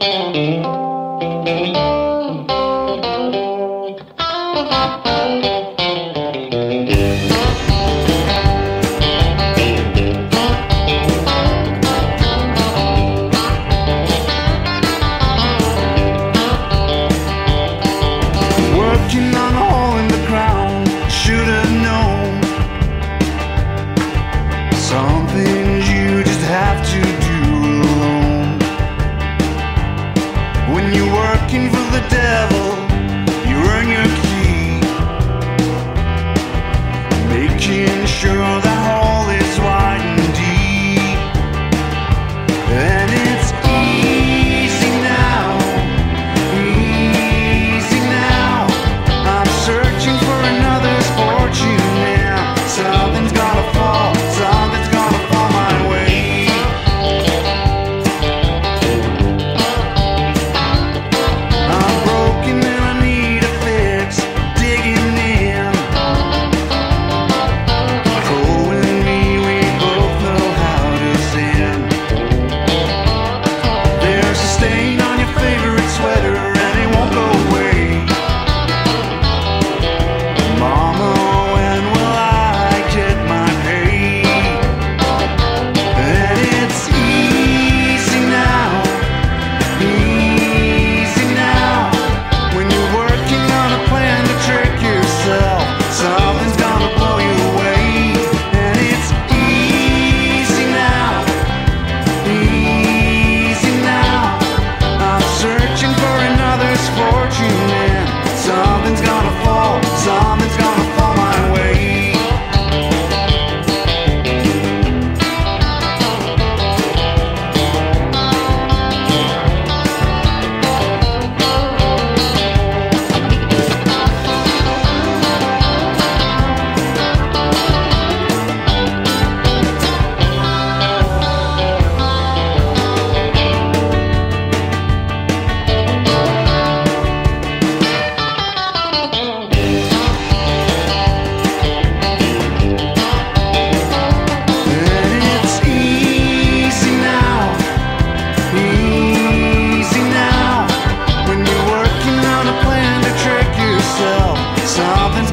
Thank you. fortunate. Something's